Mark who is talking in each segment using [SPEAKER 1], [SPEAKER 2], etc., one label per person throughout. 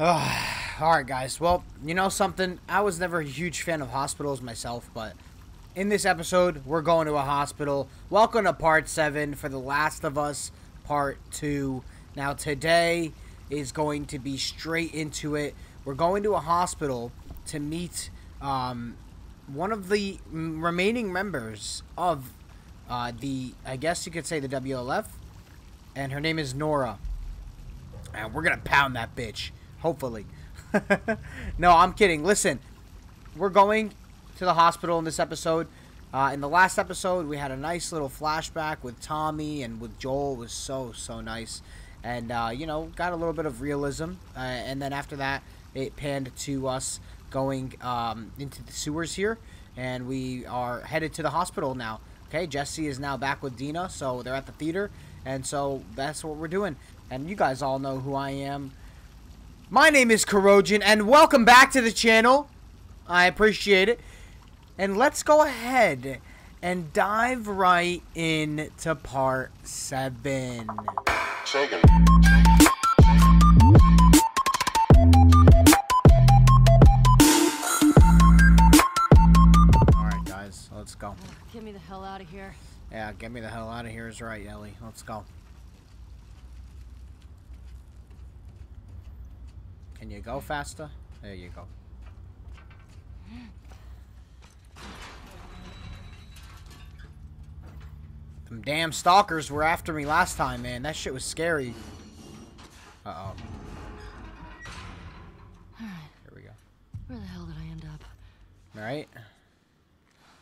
[SPEAKER 1] Alright, guys. Well, you know something? I was never a huge fan of hospitals myself, but in this episode, we're going to a hospital. Welcome to part 7 for The Last of Us part 2. Now, today is going to be straight into it. We're going to a hospital to meet um, one of the remaining members of uh, the, I guess you could say the WLF, and her name is Nora. And we're going to pound that bitch. Hopefully. no, I'm kidding. Listen, we're going to the hospital in this episode. Uh, in the last episode, we had a nice little flashback with Tommy and with Joel. It was so, so nice. And, uh, you know, got a little bit of realism. Uh, and then after that, it panned to us going um, into the sewers here. And we are headed to the hospital now. Okay, Jesse is now back with Dina, so they're at the theater. And so that's what we're doing. And you guys all know who I am. My name is Corrojin, and welcome back to the channel. I appreciate it. And let's go ahead and dive right into part 7. Sagan. Alright, guys, let's go.
[SPEAKER 2] Get me the hell out of here.
[SPEAKER 1] Yeah, get me the hell out of here is right, Ellie. Let's go. Can you go faster? There you go. Them damn stalkers were after me last time, man. That shit was scary. Uh-oh. Here we go.
[SPEAKER 2] Where the hell did I end up?
[SPEAKER 1] Right?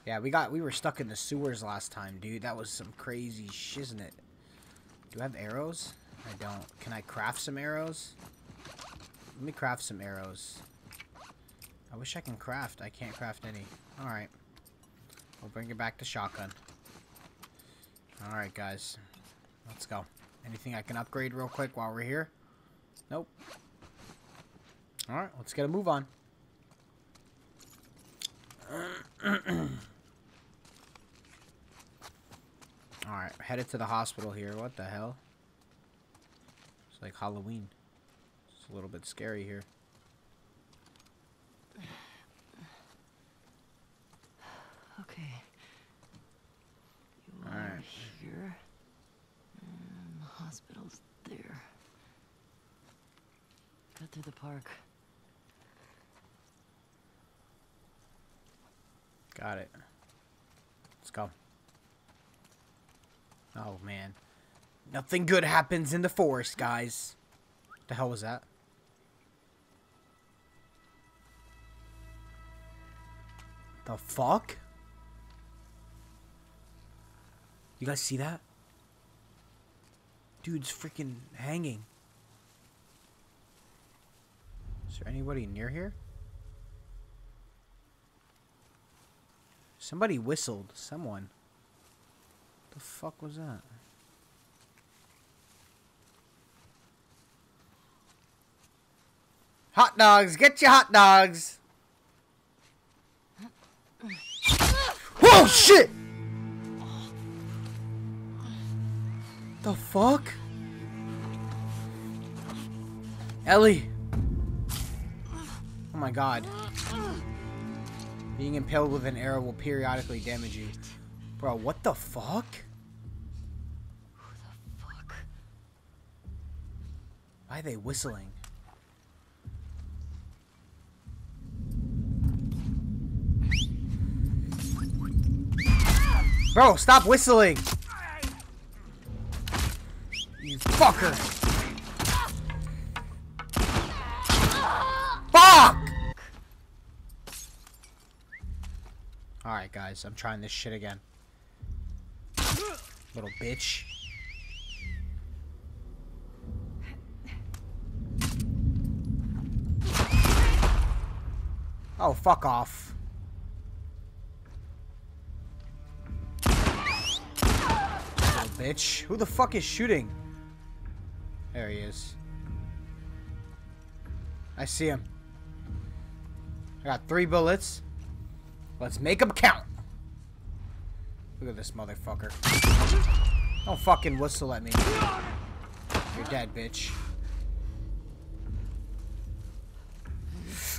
[SPEAKER 1] Yeah, we got we were stuck in the sewers last time, dude. That was some crazy shiznit. Do I have arrows? I don't. Can I craft some arrows? Let me craft some arrows. I wish I can craft. I can't craft any. Alright. We'll bring it back to shotgun. Alright, guys. Let's go. Anything I can upgrade real quick while we're here? Nope. Alright, let's get a move on. Alright, headed to the hospital here. What the hell? It's like Halloween. It's a little bit scary here.
[SPEAKER 2] Okay. You are
[SPEAKER 1] right.
[SPEAKER 2] here. And the hospital's there. Cut through the park.
[SPEAKER 1] Got it. Let's go. Oh, man. Nothing good happens in the forest, guys. What the hell was that? The fuck? You guys see that? Dude's freaking hanging. Is there anybody near here? Somebody whistled. Someone. The fuck was that? Hot dogs! Get your hot dogs! Whoa, shit! The fuck? Ellie! Oh my god. Being impaled with an arrow will periodically damage you. Bro, what the fuck?
[SPEAKER 2] Who the Fuck.
[SPEAKER 1] Why are they whistling? Bro, stop whistling! You fucker! Fuck! Alright, guys, I'm trying this shit again. Little bitch. Oh, fuck off. Bitch. Who the fuck is shooting? There he is. I see him. I got three bullets. Let's make them count. Look at this motherfucker. Don't fucking whistle at me. You're dead, bitch.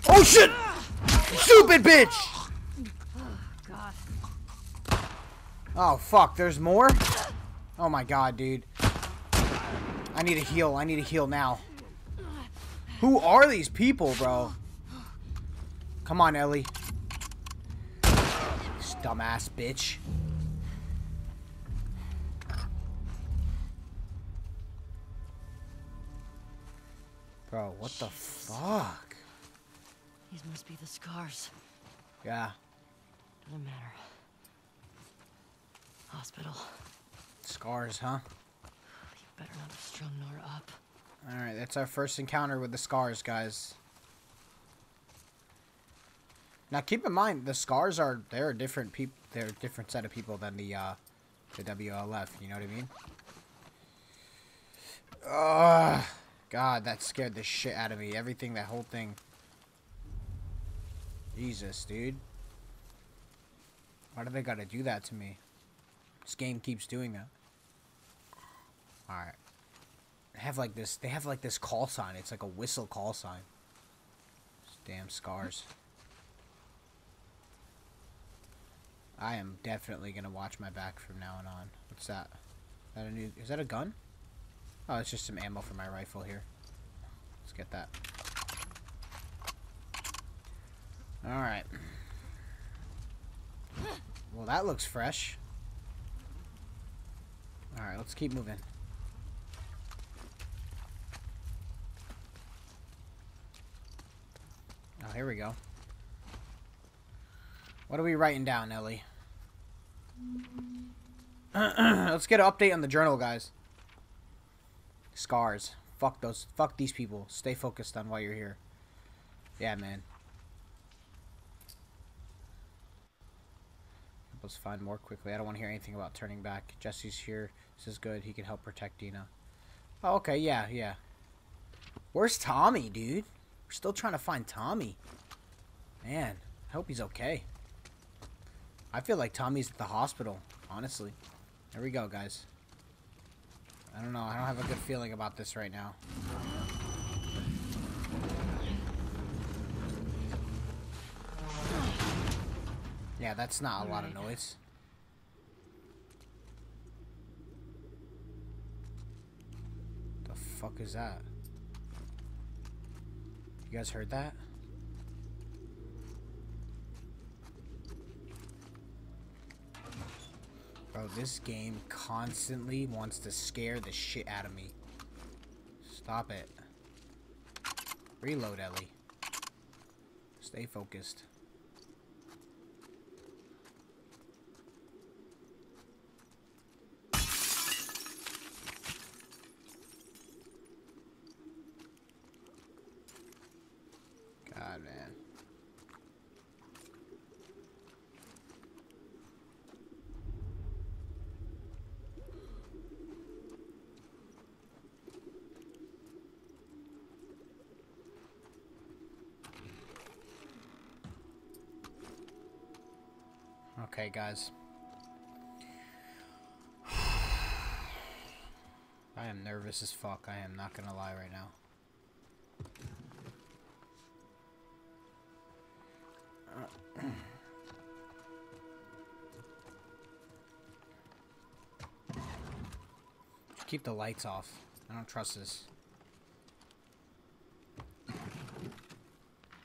[SPEAKER 1] Oh shit! Stupid bitch!
[SPEAKER 2] Oh,
[SPEAKER 1] oh fuck, there's more? Oh my god, dude. I need a heal. I need a heal now. Who are these people, bro? Come on, Ellie. This dumbass bitch. Bro, what the fuck?
[SPEAKER 2] These must be the scars.
[SPEAKER 1] Yeah,
[SPEAKER 2] Doesn't matter. Hospital.
[SPEAKER 1] Scars, huh?
[SPEAKER 2] You better not have strung Nora up.
[SPEAKER 1] Alright, that's our first encounter with the scars, guys. Now keep in mind the scars are they're a different peop they're a different set of people than the uh the WLF, you know what I mean? Ugh God, that scared the shit out of me. Everything that whole thing. Jesus, dude. Why do they gotta do that to me? This game keeps doing that. Alright. They have like this they have like this call sign. It's like a whistle call sign. These damn scars. I am definitely gonna watch my back from now on. on. What's that? Is that a new is that a gun? Oh, it's just some ammo for my rifle here. Let's get that. Alright. Well, that looks fresh. Alright, let's keep moving. Oh, here we go. What are we writing down, Ellie? Let's get an update on the journal, guys. Scars. Fuck those. Fuck these people. Stay focused on why you're here. Yeah, man. Help us find more quickly. I don't want to hear anything about turning back. Jesse's here. This is good. He can help protect Dina. Oh, okay. Yeah, yeah. Where's Tommy, dude? We're still trying to find Tommy. Man, I hope he's okay. I feel like Tommy's at the hospital, honestly. There we go, guys. I don't know. I don't have a good feeling about this right now. Yeah, that's not a lot of noise. The fuck is that? You guys heard that? Bro, this game constantly wants to scare the shit out of me. Stop it. Reload, Ellie. Stay focused. God, man. Okay, guys. I am nervous as fuck. I am not gonna lie right now. Keep the lights off. I don't trust this.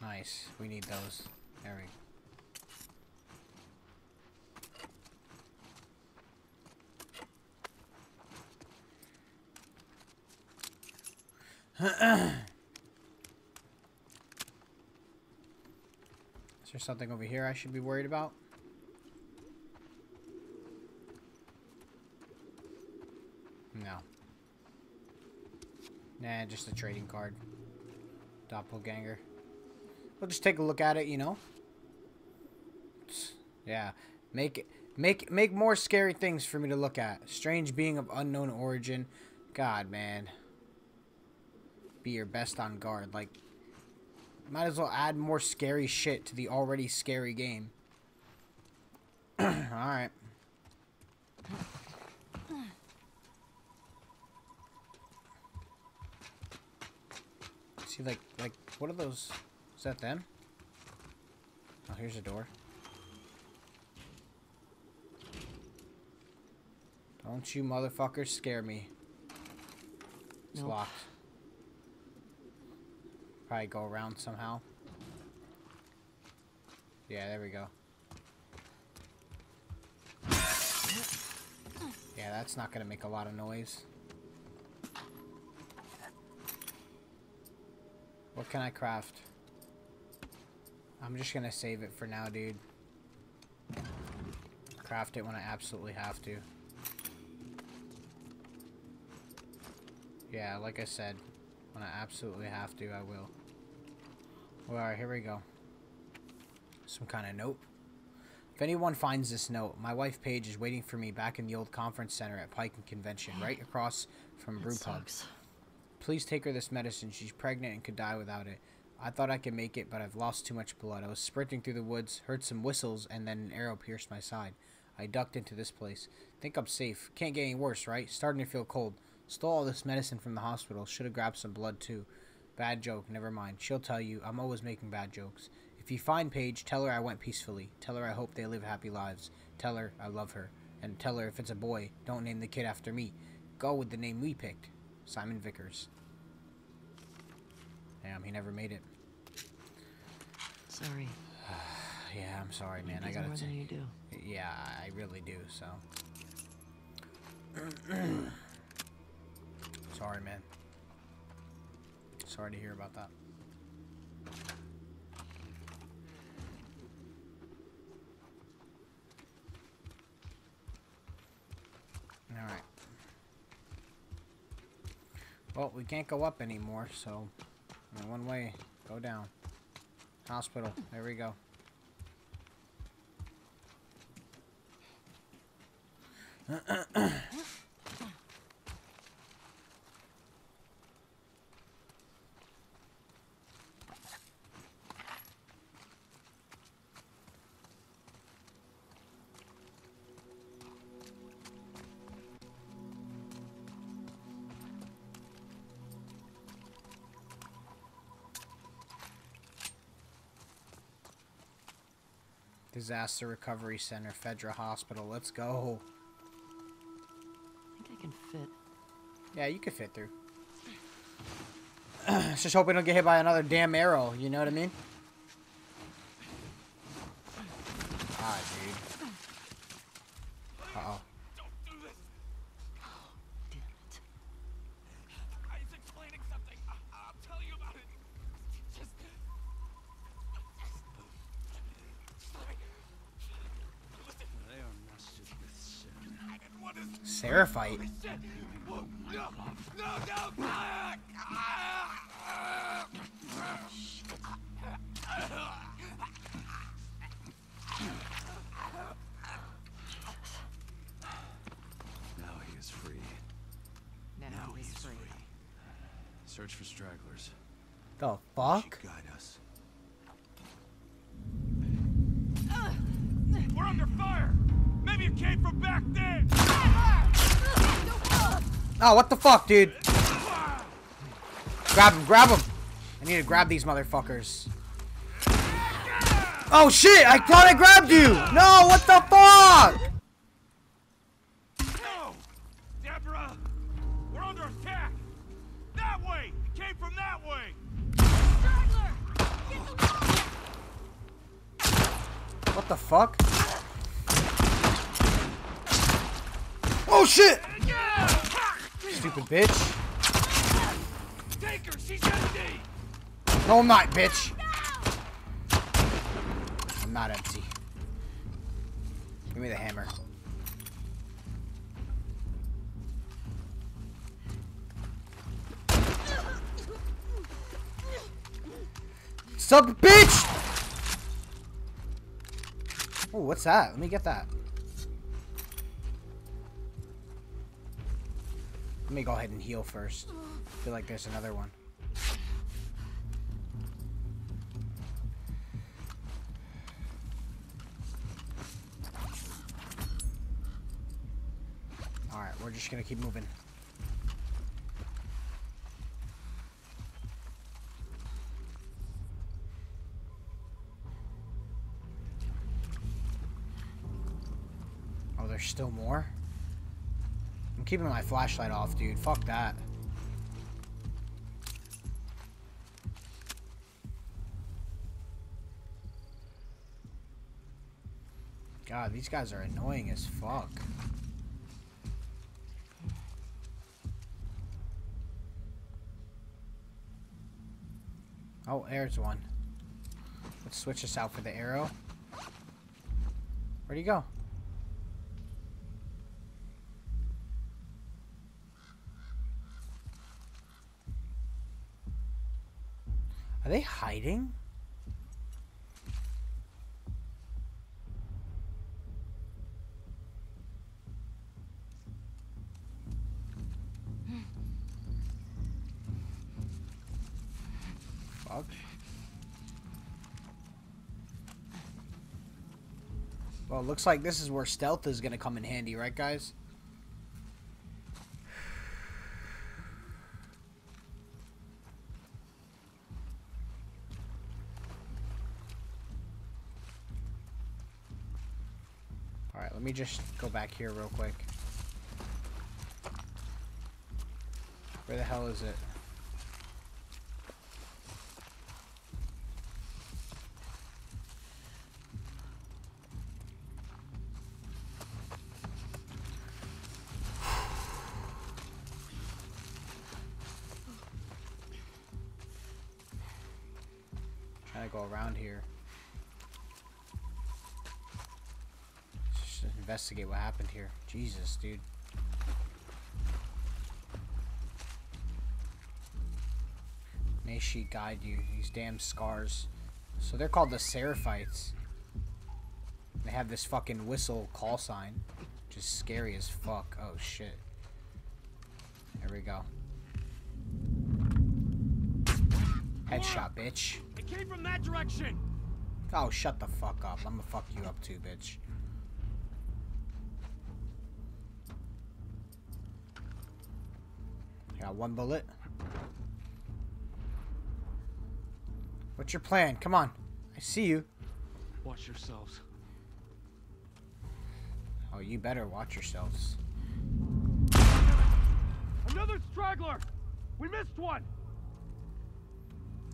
[SPEAKER 1] Nice. We need those. There we Is there something over here I should be worried about? No. Nah, just a trading card. Doppelganger. We'll just take a look at it, you know? Yeah. Make it make make more scary things for me to look at. Strange being of unknown origin. God, man. Be your best on guard. Like might as well add more scary shit to the already scary game. Alright. See, like, like, what are those? Is that them? Oh, here's a door. Don't you motherfuckers scare me. It's
[SPEAKER 2] Nope.
[SPEAKER 1] locked. Probably go around somehow. Yeah, there we go. Yeah, that's not gonna make a lot of noise. What can I craft? I'm just gonna save it for now, dude. Craft it when I absolutely have to. Yeah, like I said, when I absolutely have to, I will. Alright, here we go. Some kind of note. If anyone finds this note, my wife Paige is waiting for me back in the old conference center at Pike and Convention, right across from
[SPEAKER 2] That
[SPEAKER 1] Brew Pub. Please take her this medicine. She's pregnant and could die without it. I thought I could make it, but I've lost too much blood. I was sprinting through the woods, heard some whistles, and then an arrow pierced my side. I ducked into this place. Think I'm safe. Can't get any worse, right? Starting to feel cold. Stole all this medicine from the hospital. Should have grabbed some blood too. Bad joke. Never mind. She'll tell you. I'm always making bad jokes. If you find Paige, tell her I went peacefully. Tell her I hope they live happy lives. Tell her I love her. And tell her if it's a boy, don't name the kid after me. Go with the name we picked. Simon Vickers. Damn, he never made it.
[SPEAKER 2] Sorry.
[SPEAKER 1] Yeah, I'm sorry, man. I gotta
[SPEAKER 2] more than you do.
[SPEAKER 1] Yeah, I really do. So. sorry, man. Sorry to hear about that. All right. Well, we can't go up anymore, so one way. Go down. Hospital. There we go. Disaster Recovery Center, Fedra Hospital. Let's go.
[SPEAKER 2] I think I can fit.
[SPEAKER 1] Yeah, you could fit through. Just hope we don't get hit by another damn arrow. You know what I mean? Oh, what the fuck, dude? Grab him, grab him! I need to grab these motherfuckers. Oh shit! I thought I grabbed you! No, what the fuck?
[SPEAKER 3] No! Deborah! We're under attack! That way! It came from that way!
[SPEAKER 1] What the fuck? Oh shit! Stupid bitch.
[SPEAKER 3] Take her! She's empty!
[SPEAKER 1] No, I'm not, bitch. I'm not empty. Give me the hammer. Sup, bitch! Oh, what's that? Let me get that. Let me go ahead and heal first. I feel like there's another one. Alright, we're just gonna keep moving. Keeping my flashlight off, dude. Fuck that. God, these guys are annoying as fuck. Oh, there's one. Let's switch this out for the arrow. Where'd he go? They hiding? Fuck. Well, looks like this is where stealth is going to come in handy, right, guys? Me just go back here real quick. Where the hell is it? Investigate what happened here. Jesus, dude. May she guide you. These damn scars. So they're called the Seraphites. They have this fucking whistle call sign. Which is scary as fuck. Oh shit. There we go. Headshot, bitch.
[SPEAKER 3] It came from that direction.
[SPEAKER 1] Oh, shut the fuck up. I'm gonna fuck you up too, bitch. Got one bullet. What's your plan? Come on. I see you.
[SPEAKER 3] Watch yourselves.
[SPEAKER 1] Oh, you better watch yourselves.
[SPEAKER 3] Another straggler. We missed one.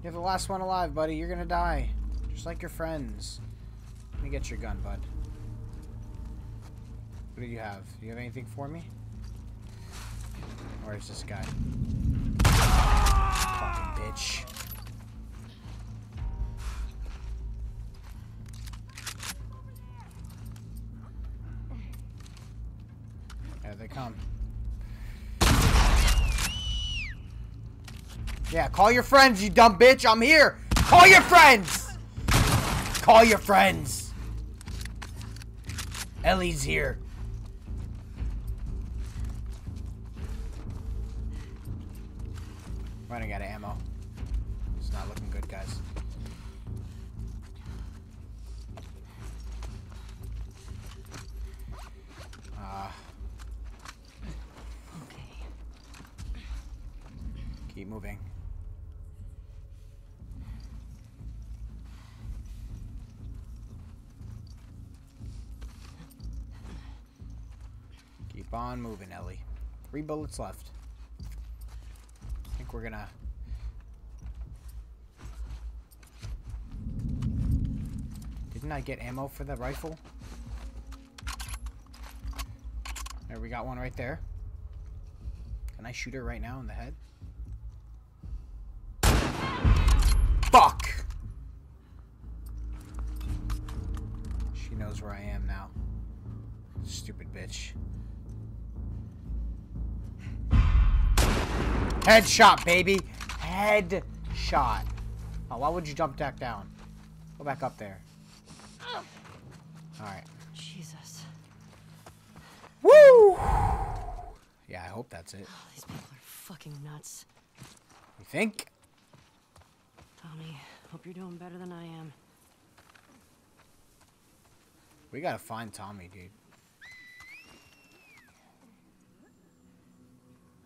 [SPEAKER 1] You're the last one alive, buddy. You're gonna die. Just like your friends. Let me get your gun, bud. What do you have? Do you have anything for me? Where is this guy? Fucking bitch. There they come. Yeah, call your friends, you dumb bitch. I'm here. Call your friends. Call your friends. Ellie's here. Running out of ammo. It's not looking good, guys. Ah,
[SPEAKER 2] Okay.
[SPEAKER 1] keep moving. Keep on moving, Ellie. Three bullets left. We're gonna. Didn't I get ammo for the rifle? There, we got one right there. Can I shoot her right now in the head? Fuck! She knows where I am now. Stupid bitch. Headshot, baby! Headshot. Oh, why would you jump back down? Go back up there. Alright.
[SPEAKER 2] Jesus.
[SPEAKER 1] Woo! Yeah, I hope that's it.
[SPEAKER 2] Oh, these people are fucking nuts.
[SPEAKER 1] You think?
[SPEAKER 2] Tommy, hope you're doing better than I am.
[SPEAKER 1] We gotta find Tommy, dude.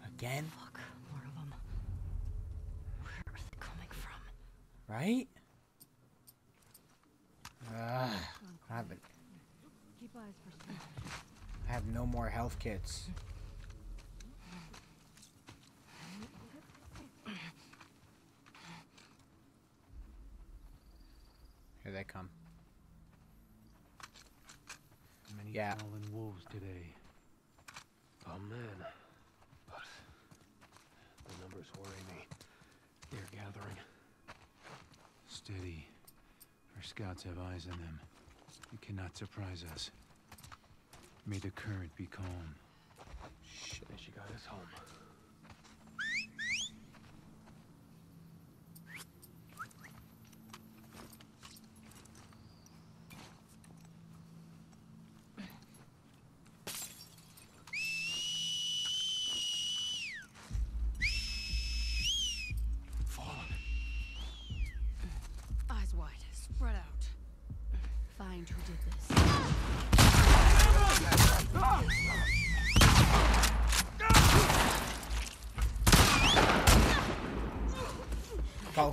[SPEAKER 1] Again?
[SPEAKER 2] Fuck, more of them. Where are they coming from?
[SPEAKER 1] Right?
[SPEAKER 2] Ah, Ugh, for
[SPEAKER 1] I have no more health kits. Here they come.
[SPEAKER 4] Many
[SPEAKER 1] Yeah.
[SPEAKER 4] fallen wolves today. Oh man. But the numbers worry me. They're gathering. Steady. Our scouts have eyes on them. They cannot surprise us. May the current be calm. Shit, she got us home.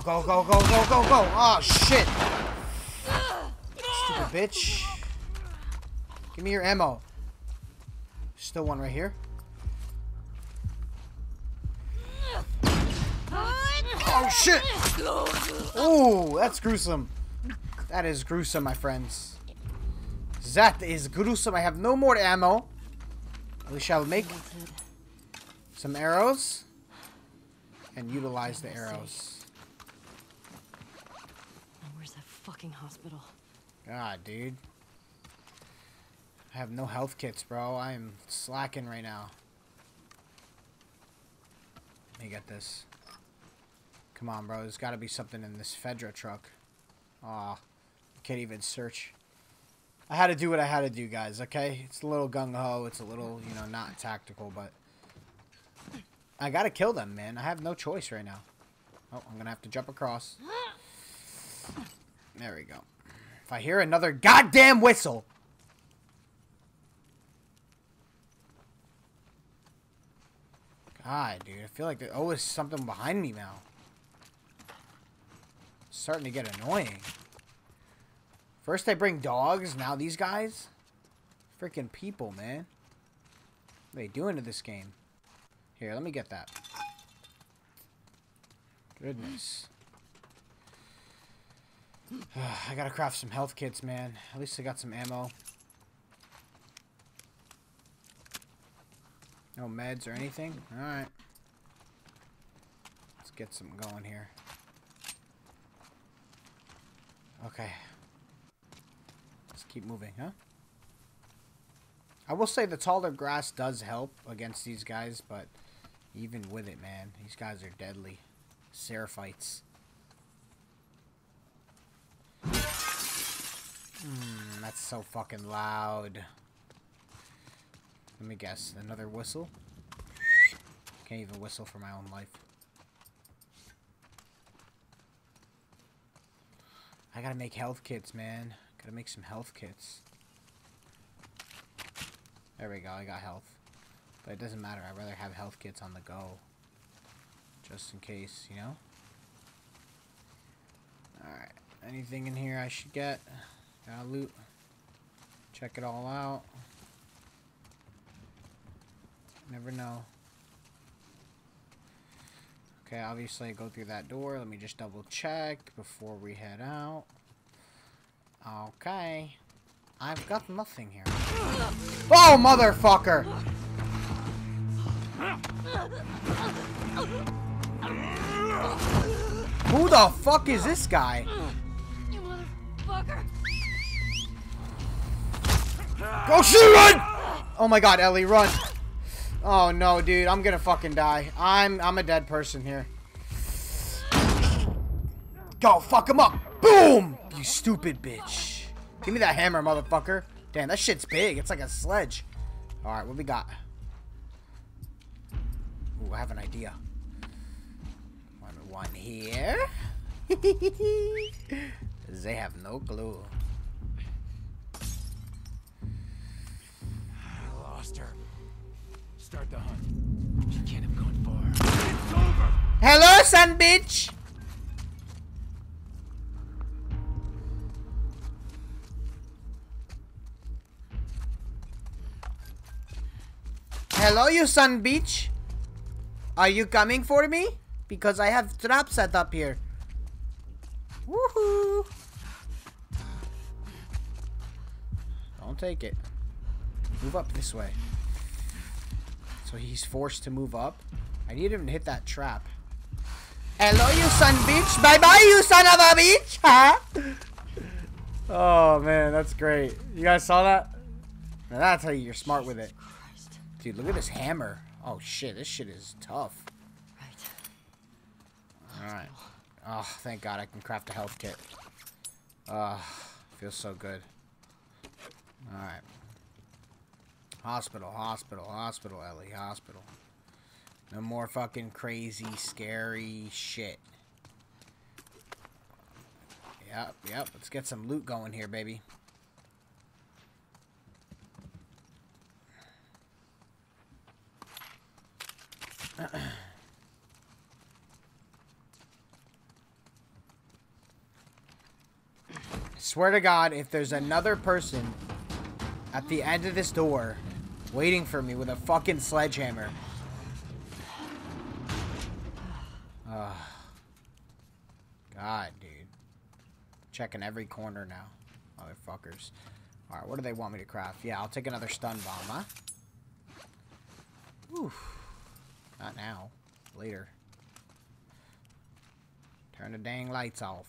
[SPEAKER 1] Go, go, go, go, go, go, go! Oh, shit! Stupid bitch. Give me your ammo. Still one right here. Oh, shit! Ooh, that's gruesome. That is gruesome, my friends. That is gruesome. I have no more ammo. We shall make some arrows and utilize the arrows.
[SPEAKER 2] Where's that fucking hospital?
[SPEAKER 1] God, dude. I have no health kits, bro. I am slacking right now. Let me get this. Come on, bro. There's got to be something in this Fedra truck. Aw. I can't even search. I had to do what I had to do, guys, okay? It's a little gung-ho. It's a little, you know, not tactical, but... I gotta kill them, man. I have no choice right now. Oh, I'm gonna have to jump across. There we go. If I hear another goddamn whistle. God, dude. I feel like there's always something behind me now. It's starting to get annoying. First they bring dogs, now these guys? Freaking people, man. What are they doing to this game? Here, let me get that. Goodness. I gotta craft some health kits, man. At least I got some ammo. No meds or anything? Alright. Let's get some going here. Okay. Let's keep moving, huh? I will say the taller grass does help against these guys, but even with it, man, these guys are deadly. Seraphites. Hmm, that's so fucking loud. Let me guess. Another whistle? Can't even whistle for my own life. I gotta make health kits, man. Gotta make some health kits. There we go, I got health. But it doesn't matter, I'd rather have health kits on the go. Just in case, you know? Alright, anything in here I should get? Gotta loot. Check it all out. Never know. Okay, obviously I go through that door. Let me just double check before we head out. Okay. I've got nothing here. Oh, motherfucker! Who the fuck is this guy? Go shoot run! Oh my god, Ellie, run. Oh no, dude, I'm gonna fucking die. I'm I'm a dead person here. Go, fuck him up. Boom! You stupid bitch. Give me that hammer, motherfucker. Damn, that shit's big. It's like a sledge. Alright, what we got? Ooh, I have an idea. One, one here. they have no clue.
[SPEAKER 4] Her. Start the hunt. She can't have gone far.
[SPEAKER 3] It's over!
[SPEAKER 1] Hello, son bitch. Hello, you Sun Beach. Are you coming for me? Because I have trap set up here. Woohoo! Don't take it. Move up this way. So he's forced to move up. I need him to hit that trap. Hello, you Sun Beach. Bye bye, you son of a beach. Huh? Oh man, that's great. You guys saw that? Now that's how you're smart with it.
[SPEAKER 2] Christ.
[SPEAKER 1] Dude, look at this hammer. Oh shit, this shit is tough.
[SPEAKER 2] Right.
[SPEAKER 1] Alright. Oh, thank god I can craft a health kit. Ah, feels so good. Alright. Hospital, hospital, hospital, Ellie, hospital. No more fucking crazy, scary shit. Yep, yep. Let's get some loot going here, baby. Swear to God, if there's another person at the end of this door waiting for me with a fucking sledgehammer. Ugh. God, dude. Checking every corner now. Motherfuckers. Alright, what do they want me to craft? Yeah, I'll take another stun bomb, huh? Oof. Not now. Later. Turn the dang lights off.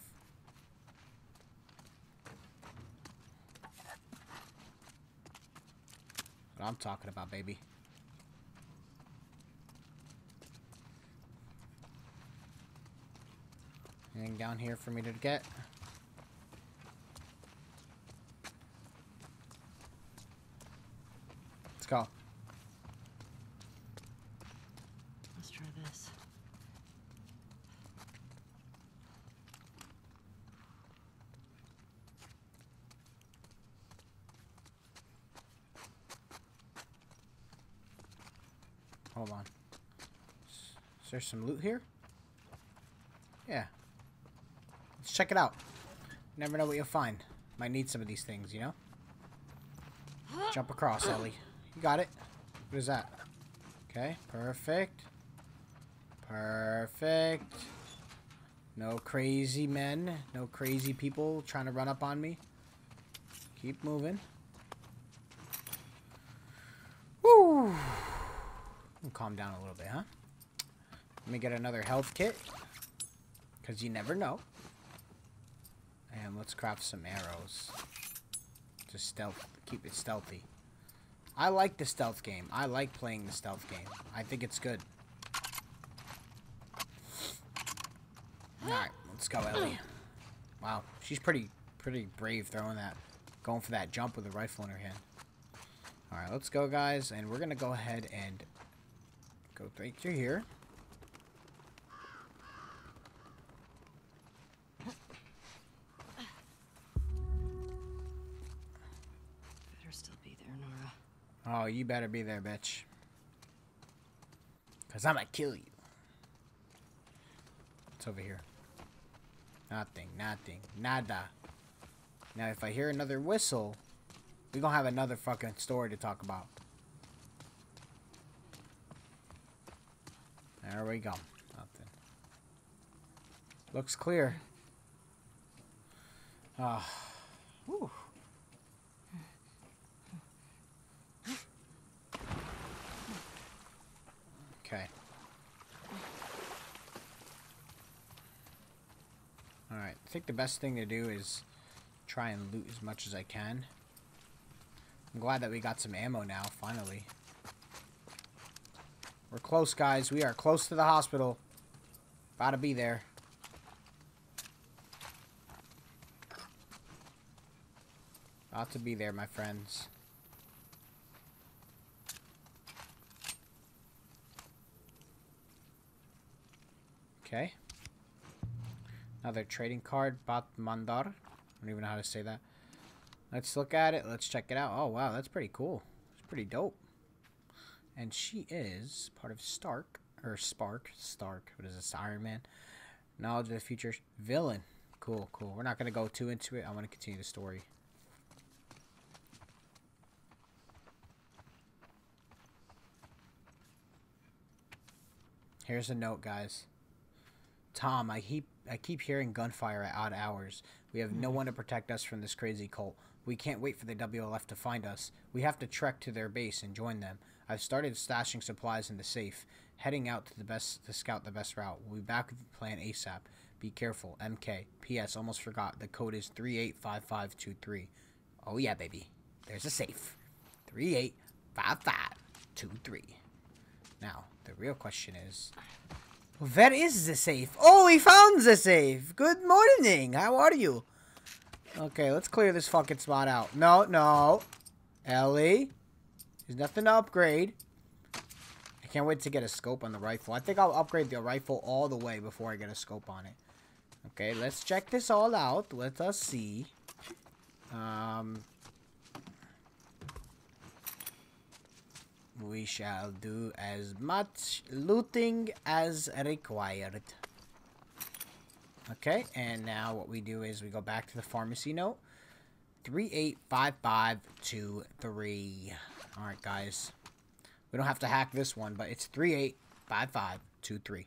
[SPEAKER 1] What I'm talking about, baby. Anything down here for me to get? Let's go.
[SPEAKER 2] Let's try this.
[SPEAKER 1] Hold on. Is there some loot here? Yeah. Let's check it out. Never know what you'll find. Might need some of these things, you know? Jump across, Ellie. You got it. What is that? Okay, perfect. Perfect. No crazy men. No crazy people trying to run up on me. Keep moving. Woo! Calm down a little bit, huh? Let me get another health kit. Because you never know. And let's craft some arrows. Just stealth. Keep it stealthy. I like the stealth game. I like playing the stealth game. I think it's good. Alright, let's go, Ellie. Wow, she's pretty pretty brave throwing that. Going for that jump with a rifle in her hand. Alright, let's go, guys. And we're going to go ahead and go right through here. Oh, you better be there, bitch. Because I'm going to kill you. It's over here? Nothing, nothing, nada. Now, if I hear another whistle, we're going to have another fucking story to talk about. There we go. Nothing. Looks clear. Ah. Whew. Okay. Alright, I think the best thing to do is try and loot as much as I can. I'm glad that we got some ammo now, finally. We're close, guys. We are close to the hospital. To be there. About to be there, my friends. Okay. Another trading card, Batmandar. I don't even know how to say that. Let's look at it. Let's check it out. Oh, wow. That's pretty cool. It's pretty dope. And she is part of Stark. Or Spark. Stark. What is this? Iron Man. Knowledge of the future. Villain. Cool, cool. We're not going to go too into it. I want to continue the story. Here's a note, guys. Tom, I keep I keep hearing gunfire at odd hours. We have no mm-hmm. one to protect us from this crazy cult. We can't wait for the WLF to find us. We have to trek to their base and join them. I've started stashing supplies in the safe, heading out to the best to scout the best route. We'll be back with the plan ASAP. Be careful. MK. P.S. Almost forgot. The code is 385523. Oh yeah, baby. There's a safe. 385523. Now, the real question is where is the safe? Oh, we found the safe. Good morning. How are you? Okay, let's clear this fucking spot out. No, no. Ellie. There's nothing to upgrade. I can't wait to get a scope on the rifle. I think I'll upgrade the rifle all the way before I get a scope on it. Okay, let's check this all out. Let us see. Um, we shall do as much looting as required. Okay, and now what we do is we go back to the pharmacy note. 385523. Alright, guys. We don't have to hack this one, but it's 385523.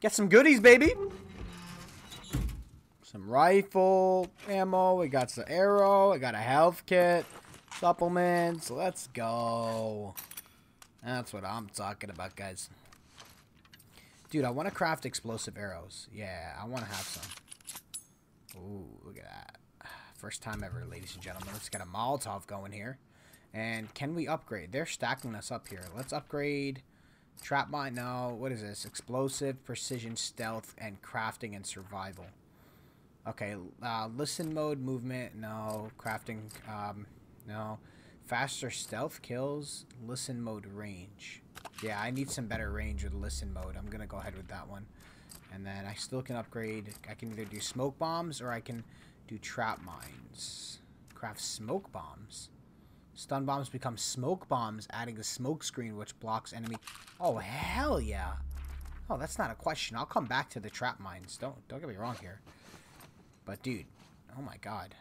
[SPEAKER 1] Get some goodies, baby. Some rifle ammo. We got some arrow. I got a health kit. Supplements. Let's go. That's what I'm talking about, guys. Dude, I want to craft explosive arrows. Yeah, I want to have some. Ooh, look at that. First time ever, ladies and gentlemen. Let's get a Molotov going here. And can we upgrade? They're stacking us up here. Let's upgrade... Trap mine, no. What is this? Explosive, precision, stealth, and crafting and survival. Okay, uh, listen mode, movement, no. Crafting, um, no. Faster stealth kills, listen mode, range. Yeah, I need some better range with listen mode. I'm gonna go ahead with that one. And then I still can upgrade. I can either do smoke bombs or I can do trap mines. Craft smoke bombs. Stun bombs become smoke bombs, adding a smoke screen which blocks enemy. Oh hell yeah! Oh, that's not a question. I'll come back to the trap mines. Don't don't get me wrong here. But dude, oh my god,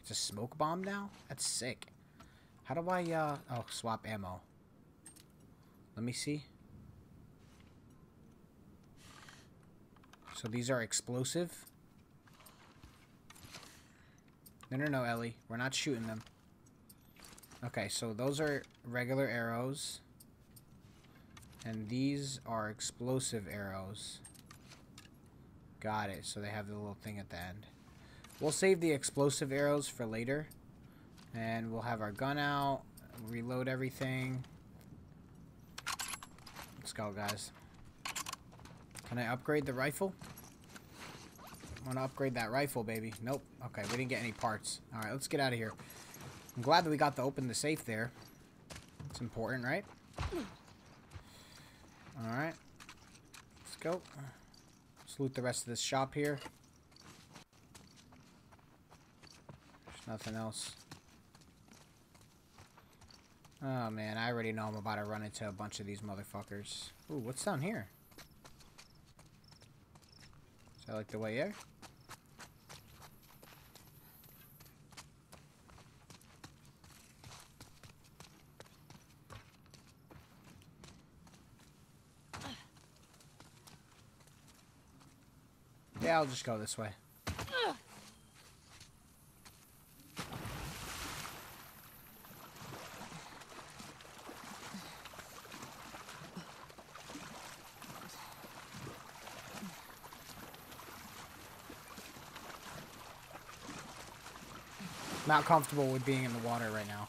[SPEAKER 1] it's a smoke bomb now. That's sick. How do I uh oh swap ammo? Let me see. So these are explosive. No, no, no, Ellie. We're not shooting them. Okay, so those are regular arrows. And these are explosive arrows. Got it. So they have the little thing at the end. We'll save the explosive arrows for later. And we'll have our gun out. Reload everything. Let's go, guys. Can I upgrade the rifle? I want to upgrade that rifle, baby. Nope. Okay, we didn't get any parts. Alright, let's get out of here. I'm glad that we got to open the safe there. It's important, right? Alright. Let's go. Let's loot the rest of this shop here. There's nothing else. Oh man, I already know I'm about to run into a bunch of these motherfuckers. Ooh, what's down here? Is that like the way here? I'll just go this way. Not comfortable with being in the water right now.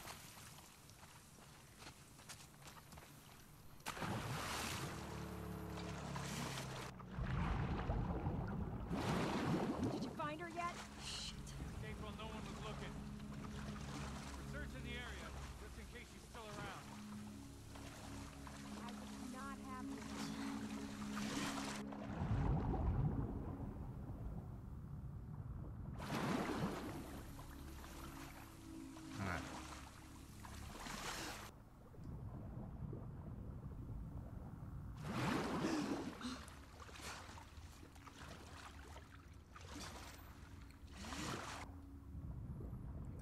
[SPEAKER 2] Did you find her yet? Shit.
[SPEAKER 3] Escaped while no one was looking. We're searching the area, just in case she's still around.
[SPEAKER 2] I was not happy with it.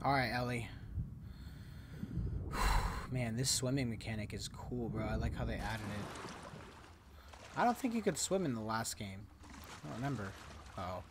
[SPEAKER 1] All right, Ellie. Man, this swimming mechanic is cool, bro. I like how they added it. I don't think you could swim in the last game. I don't remember. Oh.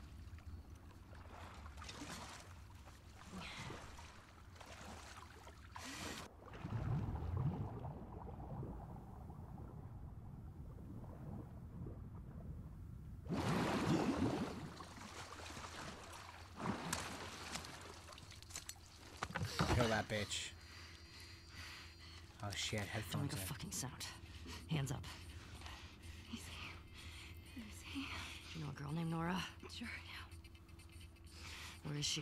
[SPEAKER 1] Kill that bitch. Oh shit,
[SPEAKER 2] Don't
[SPEAKER 1] headphones
[SPEAKER 2] make a
[SPEAKER 1] in.
[SPEAKER 2] fucking sound. Hands up.
[SPEAKER 5] Easy. Easy.
[SPEAKER 2] You know a girl named Nora?
[SPEAKER 5] Sure, yeah.
[SPEAKER 2] Where is she?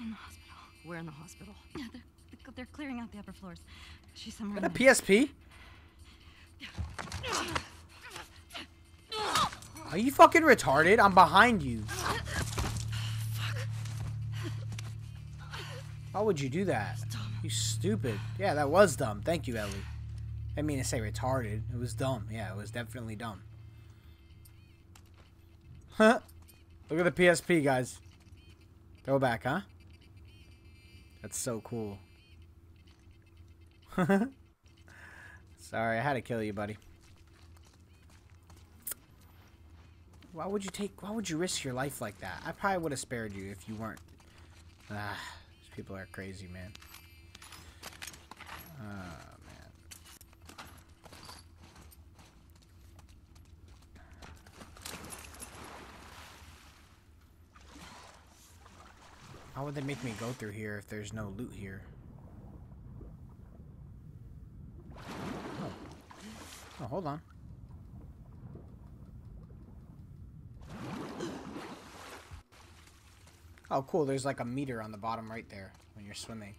[SPEAKER 5] In the hospital.
[SPEAKER 2] Where in the hospital?
[SPEAKER 5] Yeah, they're, they're clearing out the upper floors. She's somewhere
[SPEAKER 1] Got a
[SPEAKER 5] there.
[SPEAKER 1] PSP? Are you fucking retarded? I'm behind you. Fuck. Why would you do that? You stupid. Yeah, that was dumb. Thank you, Ellie. I mean to say retarded. It was dumb. Yeah, it was definitely dumb. Huh? Look at the PSP, guys. Go back, huh? That's so cool. Sorry, I had to kill you, buddy. Why would you take? Why would you risk your life like that? I probably would have spared you if you weren't. Ah, these people are crazy, man. Man. Why would they make me go through here if there's no loot here? Oh, oh hold on. Oh, cool. There's like a meter on the bottom right there when you're swimming.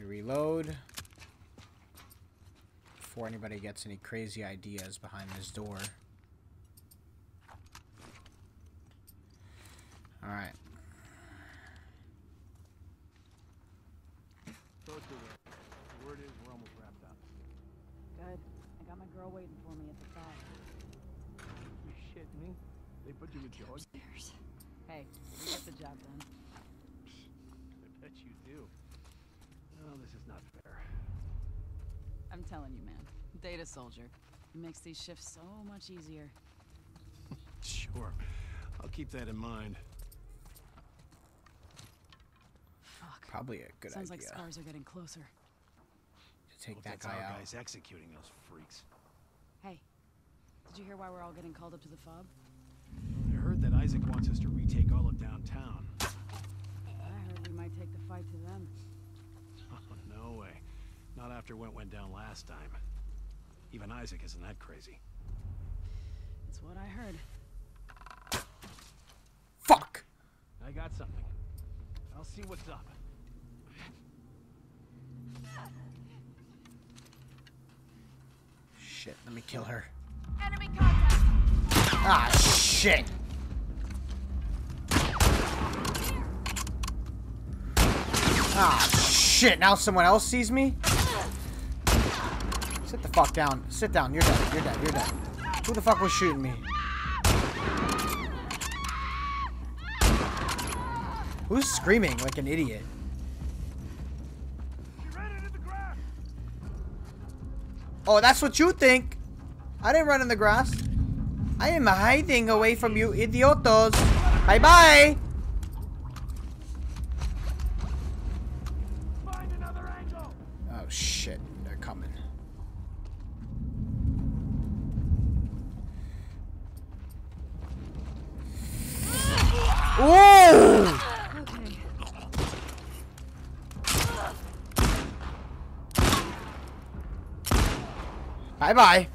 [SPEAKER 1] I reload. Before anybody gets any crazy ideas behind this door. Alright.
[SPEAKER 6] Word is we're almost wrapped up.
[SPEAKER 7] Good. I got my girl waiting for me at the side.
[SPEAKER 6] You shitting me? They put you with George?
[SPEAKER 2] Upstairs.
[SPEAKER 7] Hey, you get the job done.
[SPEAKER 6] I bet you do. No, this is not fair.
[SPEAKER 7] I'm telling you, man. Data soldier. He makes these shifts so much easier.
[SPEAKER 6] Sure. I'll keep that in mind.
[SPEAKER 7] Fuck.
[SPEAKER 1] Probably a good idea.
[SPEAKER 7] Sounds like
[SPEAKER 1] idea
[SPEAKER 7] scars are getting closer.
[SPEAKER 1] to take
[SPEAKER 6] Hope
[SPEAKER 1] that guy out.
[SPEAKER 6] guys executing those freaks.
[SPEAKER 7] Hey, did you hear why we're all getting called up to the fob?
[SPEAKER 6] I heard that Isaac wants us to retake all of downtown.
[SPEAKER 7] I heard we might take the fight to them.
[SPEAKER 6] No way. Not after what went down last time. Even Isaac isn't that crazy.
[SPEAKER 7] It's what I heard.
[SPEAKER 1] Fuck!
[SPEAKER 6] I got something. I'll see what's up.
[SPEAKER 1] Shit, let me kill her.
[SPEAKER 5] Enemy contact!
[SPEAKER 1] Ah, shit! Ah, shit, now someone else sees me? Sit the fuck down. Sit down, you're dead, you're dead, you're dead. Who the fuck was shooting me? Who's screaming like an idiot? Oh, that's what you think. I didn't run in the grass. I am hiding away from you idiotos. Bye bye Bye bye.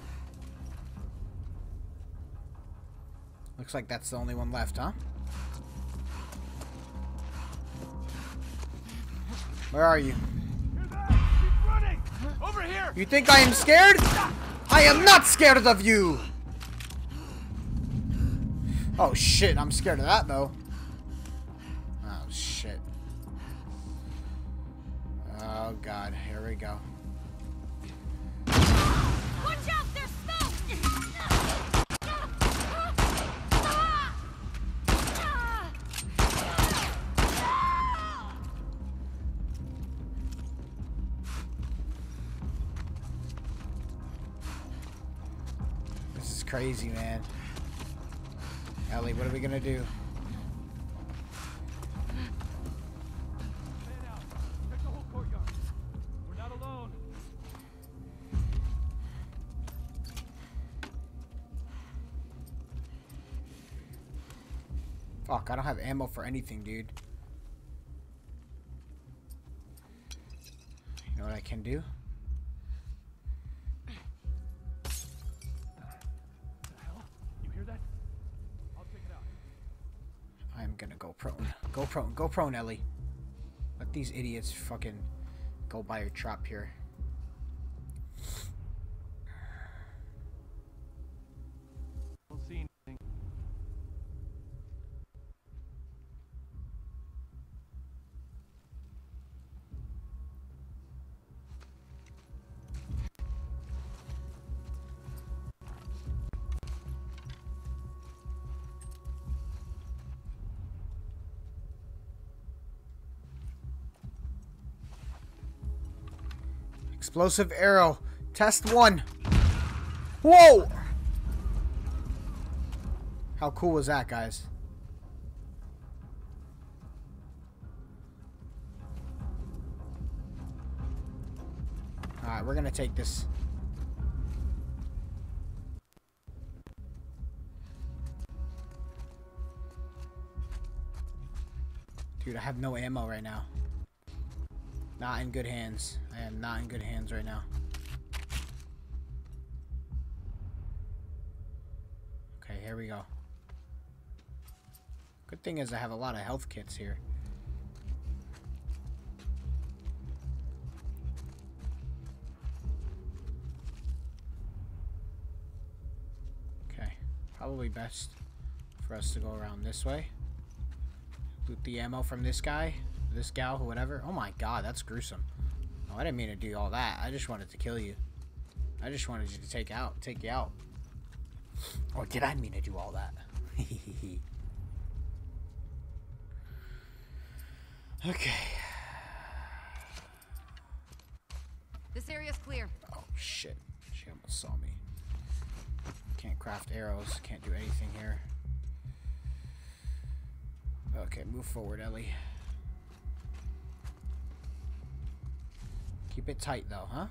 [SPEAKER 1] Looks like that's the only one left, huh? Where are you?
[SPEAKER 3] Over here!
[SPEAKER 1] You think I am scared? I am not scared of you! Oh shit, I'm scared of that though. Oh shit. Oh god, here we go. Crazy, man. Ellie, what are we gonna do? Fuck, I don't have ammo for anything, dude. You know what I can do? Go prone. Go prone, Ellie. Let these idiots fucking go by your trap here. Explosive arrow. Test one. Whoa! How cool was that, guys? Alright, we're gonna take this. Dude, I have no ammo right now. Not in good hands. I am not in good hands right now. Okay, here we go. Good thing is I have a lot of health kits here. Okay, probably best for us to go around this way. Loot the ammo from this guy, this gal, whatever. Oh my god, that's gruesome. Oh, I didn't mean to do all that. I just wanted to kill you. I just wanted you to take out, take you out. Or did I mean to do all that? okay.
[SPEAKER 2] This area's clear.
[SPEAKER 1] Oh shit. She almost saw me. Can't craft arrows. Can't do anything here. Okay, move forward, Ellie. Keep it tight though, huh?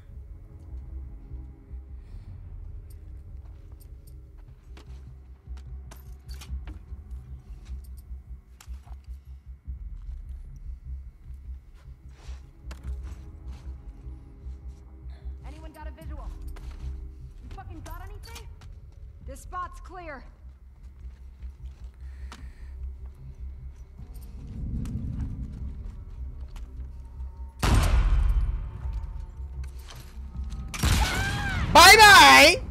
[SPEAKER 1] Bye bye!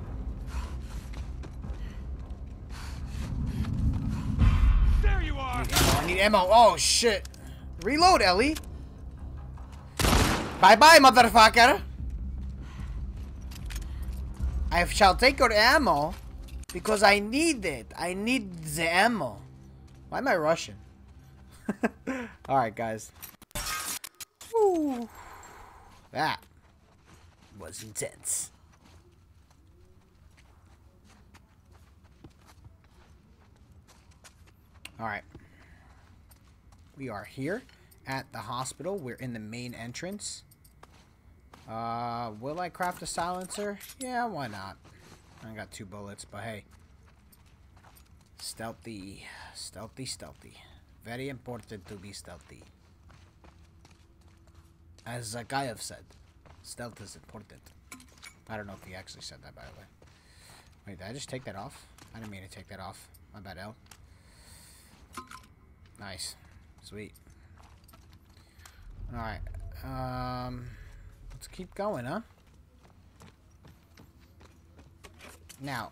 [SPEAKER 3] There you are!
[SPEAKER 1] I need ammo. Oh shit. Reload, Ellie. Bye bye, motherfucker. I shall take your ammo because I need it. I need the ammo. Why am I Russian? Alright, guys. Whew. That was intense. Alright. We are here at the hospital. We're in the main entrance. Uh, will I craft a silencer? Yeah, why not? I got two bullets, but hey. Stealthy. Stealthy, stealthy. Very important to be stealthy. As Zagayev said, stealth is important. I don't know if he actually said that, by the way. Wait, did I just take that off? I didn't mean to take that off. My bad, L. Nice. Sweet. Alright. Um, let's keep going, huh? Now,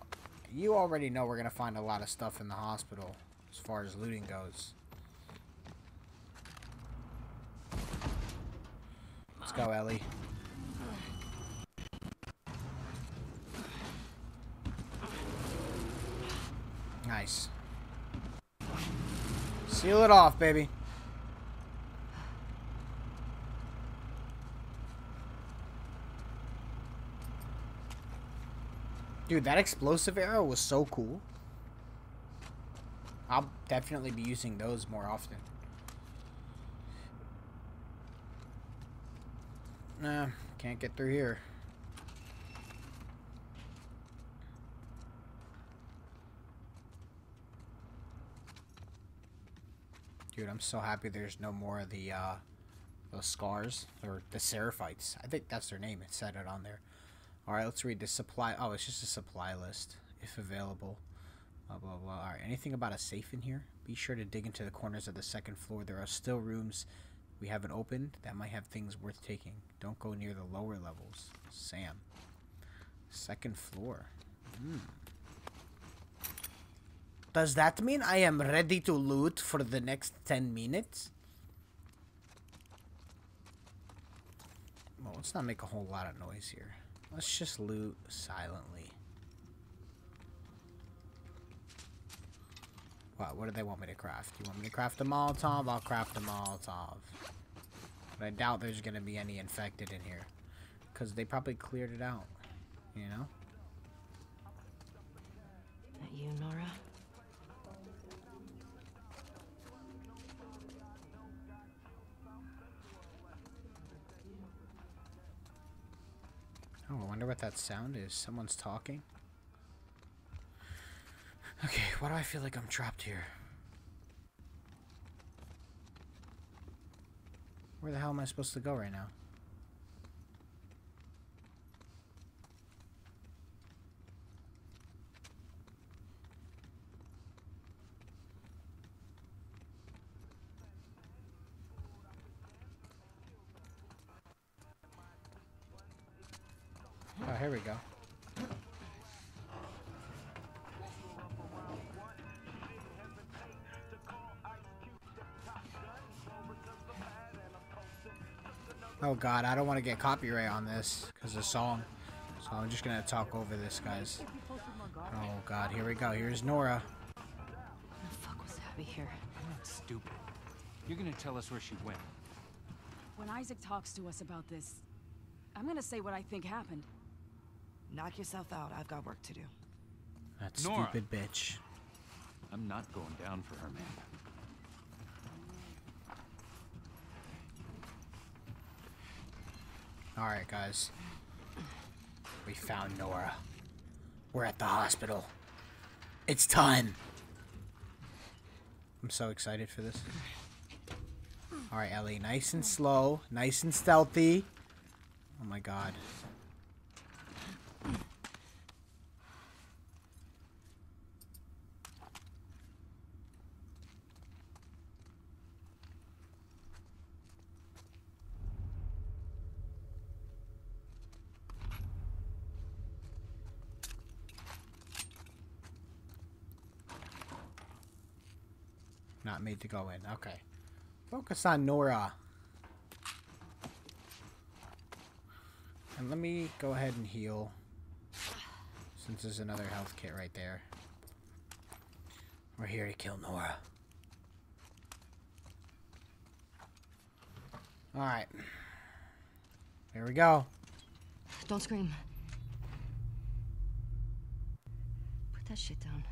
[SPEAKER 1] you already know we're going to find a lot of stuff in the hospital as far as looting goes. Let's go, Ellie. Nice. Seal it off, baby. Dude, that explosive arrow was so cool. I'll definitely be using those more often. Nah, can't get through here. Dude, I'm so happy there's no more of the, uh, scars, or the Seraphites. I think that's their name, it said it on there. Alright, let's read the supply, oh, it's just a supply list, if available. Blah, blah, blah. Alright, anything about a safe in here? Be sure to dig into the corners of the second floor. There are still rooms we haven't opened that might have things worth taking. Don't go near the lower levels. Sam. Second floor. Hmm. Does that mean I am ready to loot for the next 10 minutes? Well, let's not make a whole lot of noise here. Let's just loot silently. What? What do they want me to craft? You want me to craft a Molotov? I'll craft a Molotov. But I doubt there's going to be any infected in here. Because they probably cleared it out. You know?
[SPEAKER 8] That you, Nora?
[SPEAKER 1] Oh, I wonder what that sound is. Someone's talking? Okay, why do I feel like I'm trapped here? Where the hell am I supposed to go right now? Oh, here we go. Oh god, I don't want to get copyright on this because the song. So I'm just gonna talk over this, guys. Oh god, here we go. Here's Nora.
[SPEAKER 8] The fuck was Abby here?
[SPEAKER 4] You're not stupid. You're gonna tell us where she went.
[SPEAKER 7] When Isaac talks to us about this, I'm gonna say what I think happened.
[SPEAKER 9] Knock yourself out. I've got work to do.
[SPEAKER 1] That
[SPEAKER 4] Nora.
[SPEAKER 1] stupid bitch.
[SPEAKER 4] I'm not going down for her, man.
[SPEAKER 1] Alright, guys. We found Nora. We're at the hospital. It's time. I'm so excited for this. Alright, Ellie. Nice and slow. Nice and stealthy. Oh my god. Not made to go in. Okay. Focus on Nora. And let me go ahead and heal. Since there's another health kit right there. We're here to kill Nora. Alright. Here we go.
[SPEAKER 8] Don't scream. Put that shit down.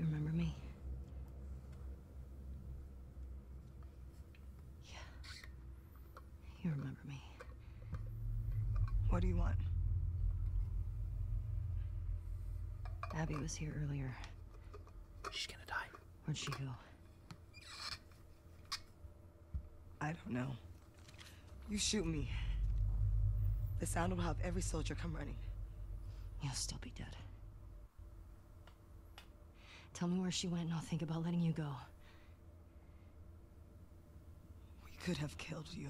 [SPEAKER 8] You remember me? Yeah. You remember me.
[SPEAKER 9] What do you want?
[SPEAKER 8] Abby was here earlier.
[SPEAKER 1] She's gonna die.
[SPEAKER 8] Where'd she go?
[SPEAKER 9] I don't know. You shoot me. The sound will have every soldier come running.
[SPEAKER 8] You'll still be dead. Tell me where she went and I'll think about letting you go.
[SPEAKER 9] We could have killed you.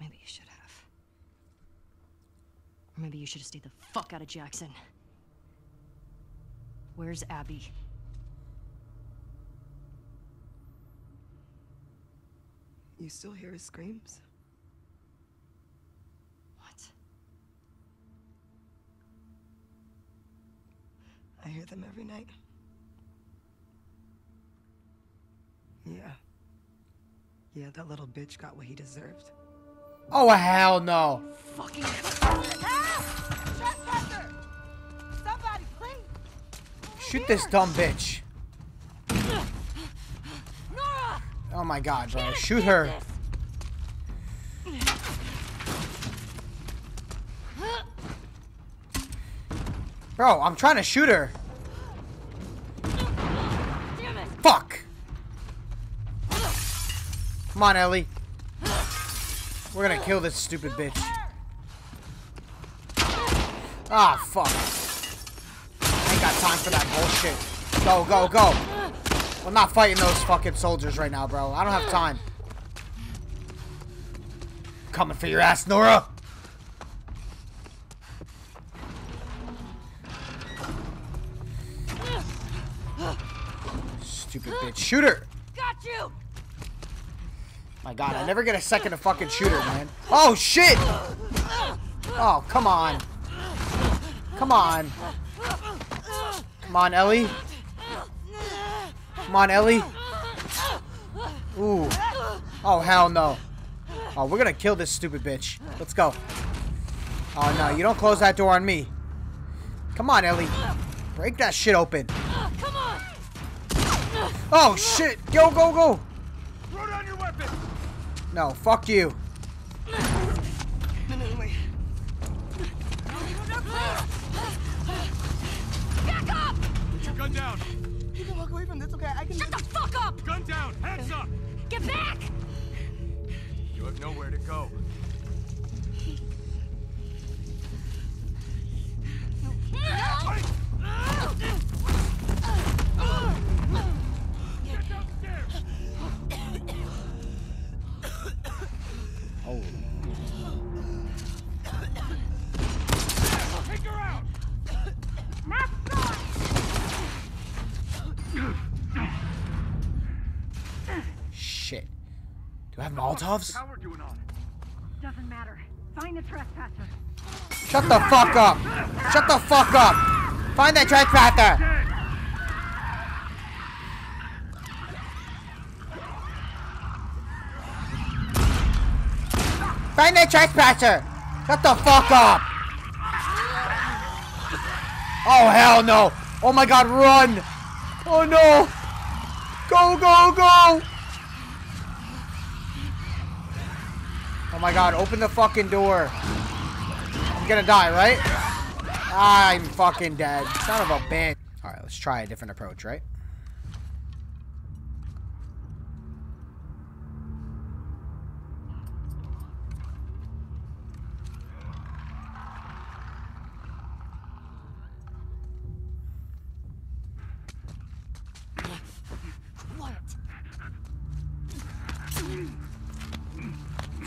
[SPEAKER 8] Maybe you should have. Or maybe you should have stayed the fuck out of Jackson. Where's Abby?
[SPEAKER 9] You still hear his screams? I hear them every night. Yeah. Yeah, that little bitch got what he deserved.
[SPEAKER 1] Oh, hell no.
[SPEAKER 2] Fucking. Somebody!
[SPEAKER 1] Shoot this dumb bitch.
[SPEAKER 2] Nora!
[SPEAKER 1] Oh my god, bro. Shoot her. Bro, I'm trying to shoot her. Fuck. Come on, Ellie. We're gonna kill this stupid bitch. Ah, fuck. I ain't got time for that bullshit. Go, go, go. I'm not fighting those fucking soldiers right now, bro. I don't have time. Coming for your ass, Nora. Bitch. Shoot her.
[SPEAKER 2] Got you!
[SPEAKER 1] My god, I never get a second to fucking shoot her, man. Oh, shit! Oh, come on. Come on. Come on, Ellie. Come on, Ellie. Ooh. Oh, hell no. Oh, we're gonna kill this stupid bitch. Let's go. Oh, no, you don't close that door on me. Come on, Ellie. Break that shit open.
[SPEAKER 2] Come on!
[SPEAKER 1] Oh, shit. Go, go, go.
[SPEAKER 3] Throw down your weapon!
[SPEAKER 1] No, fuck you.
[SPEAKER 9] No, no.
[SPEAKER 2] Back up!
[SPEAKER 3] Put your gun down!
[SPEAKER 9] You can walk away from this, okay? I can.
[SPEAKER 2] Shut the fuck up!
[SPEAKER 3] Gun down! Hands up!
[SPEAKER 2] Get back!
[SPEAKER 3] You have nowhere to go. Get
[SPEAKER 1] Molotovs?
[SPEAKER 3] Power doing on it.
[SPEAKER 2] Doesn't matter. Find the trespasser.
[SPEAKER 1] Shut the fuck up! Shut the fuck up! Find that trespasser! Find that trespasser! Shut the fuck up! Oh hell no! Oh my god, run! Oh no! Go, go, go! Oh my god, open the fucking door. I'm gonna die, right? I'm fucking dead. Son of a bitch. Alright, let's try a different approach, right?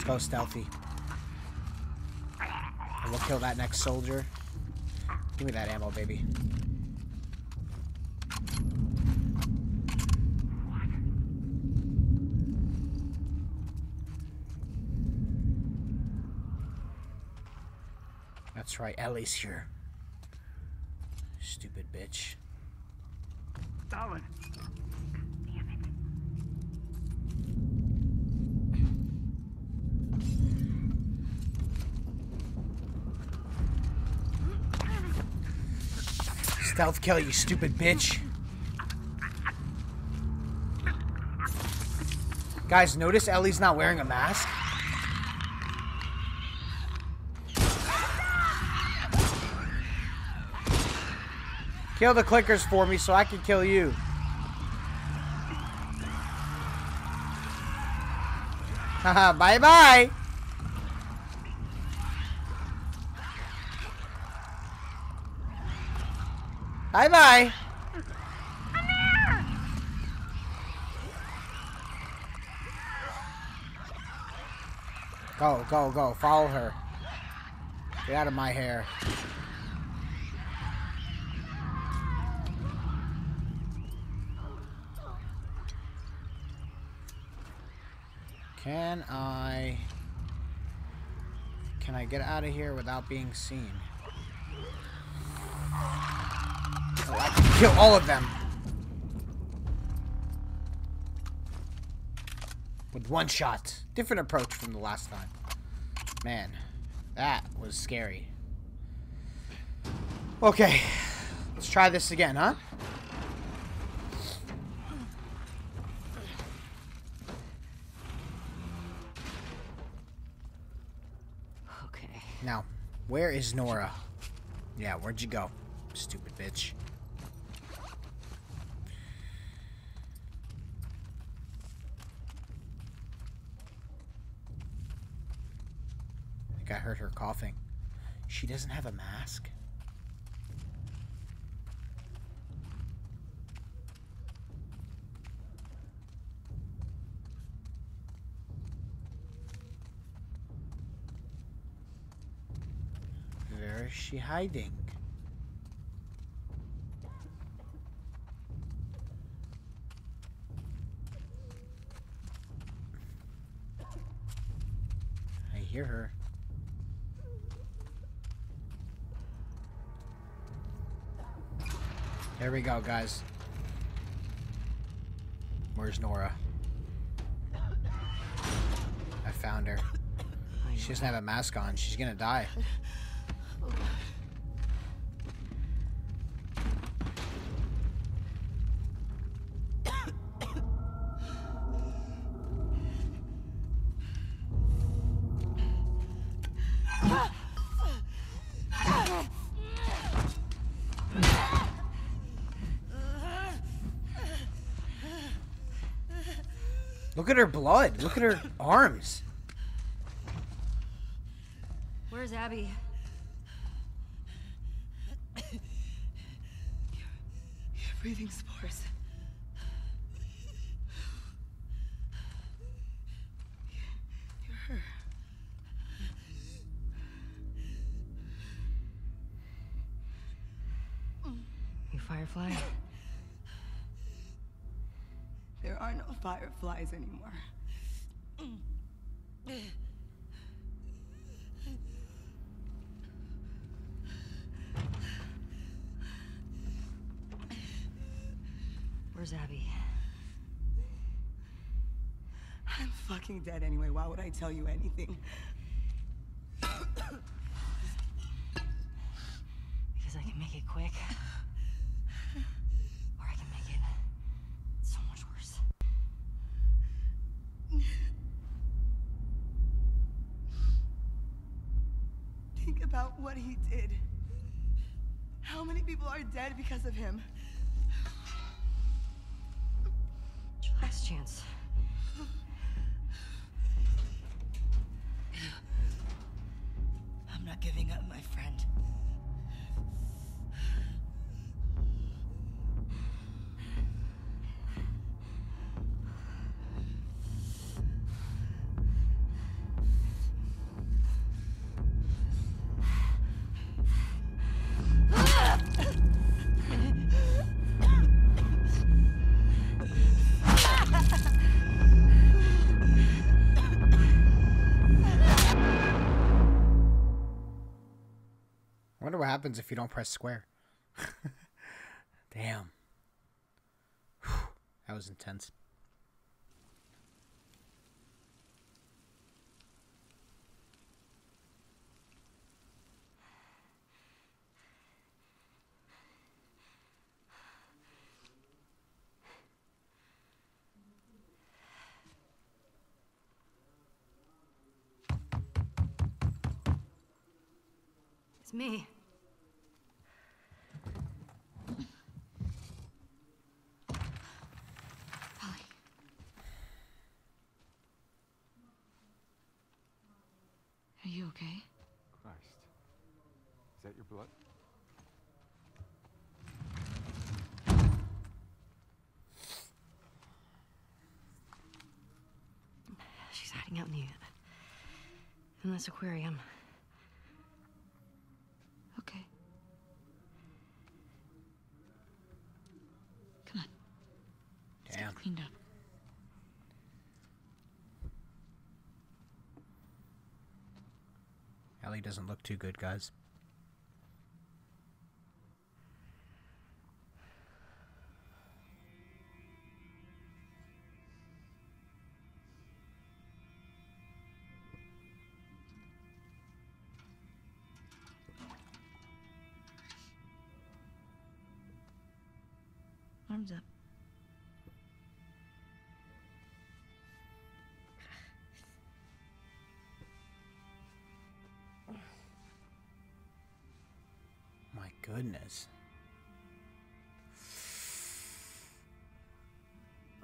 [SPEAKER 1] Go stealthy. And we'll kill that next soldier. Give me that ammo, baby. That's right, Ellie's here. Stupid bitch.
[SPEAKER 3] Stalin!
[SPEAKER 1] Stealth kill, you stupid bitch. Guys, notice Ellie's not wearing a mask? Kill the clickers for me so I can kill you. Haha, bye bye bye. Bye. Go, go, go. Follow her. Get out of my hair. Can I... Can I get out of here without being seen? I can kill all of them. with one shot. Different approach from the last time. Man, that was scary. Okay, let's try this again, huh?
[SPEAKER 2] Okay.
[SPEAKER 1] Now, where is Nora? Yeah, where'd you go? Stupid bitch. I think I heard her coughing. She doesn't have a mask? Where is she hiding? I hear her. There we go, guys. Where's Nora? I found her. She doesn't have a mask on. She's gonna die. Look at her blood. Look at her arms.
[SPEAKER 2] Where's Abby?
[SPEAKER 9] You're breathing spores. You're her.
[SPEAKER 2] You Firefly?
[SPEAKER 9] Are no fireflies anymore.
[SPEAKER 2] Where's Abby?
[SPEAKER 9] I'm fucking dead anyway. Why would I tell you anything? He did. How many people are dead because of him?
[SPEAKER 2] Last chance.
[SPEAKER 1] Happens if you don't press square. Damn. Whew, that was intense.
[SPEAKER 2] It's me.
[SPEAKER 10] Polly. Are you okay?
[SPEAKER 4] Christ. Is that your blood?
[SPEAKER 2] Hiding out in the in this aquarium.
[SPEAKER 10] Okay. Come on. Let's
[SPEAKER 1] Damn.
[SPEAKER 10] get cleaned up.
[SPEAKER 1] Ellie doesn't look too good, guys.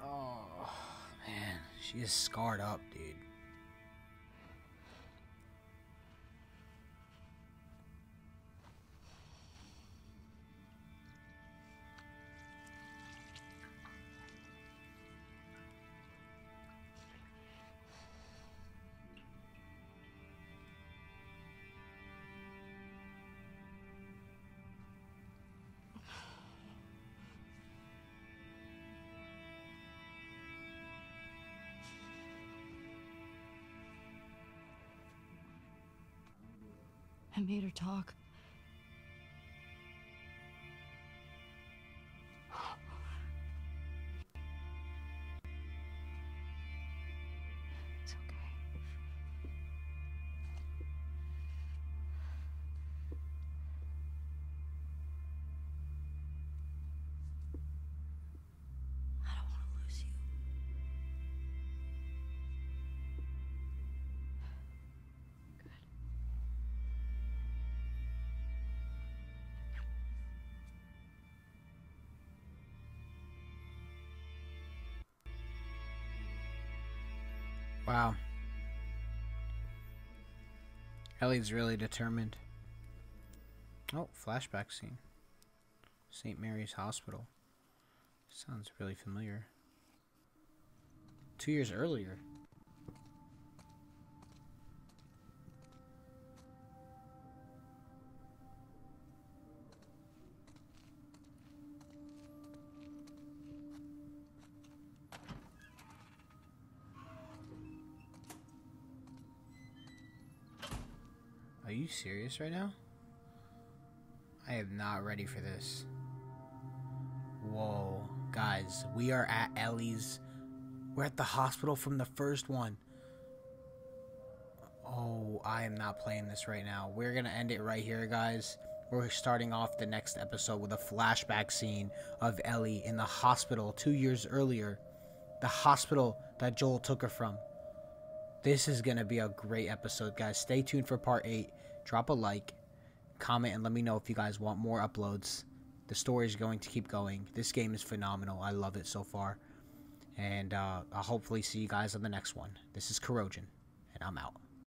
[SPEAKER 1] Oh, man. She is scarred up, dude.
[SPEAKER 8] I made her talk.
[SPEAKER 1] Wow. Ellie's really determined. Oh, flashback scene. St. Mary's Hospital. Sounds really familiar. Two years earlier. You serious right now? I am not ready for this. Whoa. Guys, we are at Ellie's. We're at the hospital from the first one. Oh, I am not playing this right now. We're going to end it right here, guys. We're starting off the next episode with a flashback scene of Ellie in the hospital two years earlier. The hospital that Joel took her from. This is going to be a great episode, guys. Stay tuned for part 8. Drop a like, comment, and let me know if you guys want more uploads. The story is going to keep going. This game is phenomenal. I love it so far. And uh, I'll hopefully see you guys on the next one. This is Corrojin, and I'm out.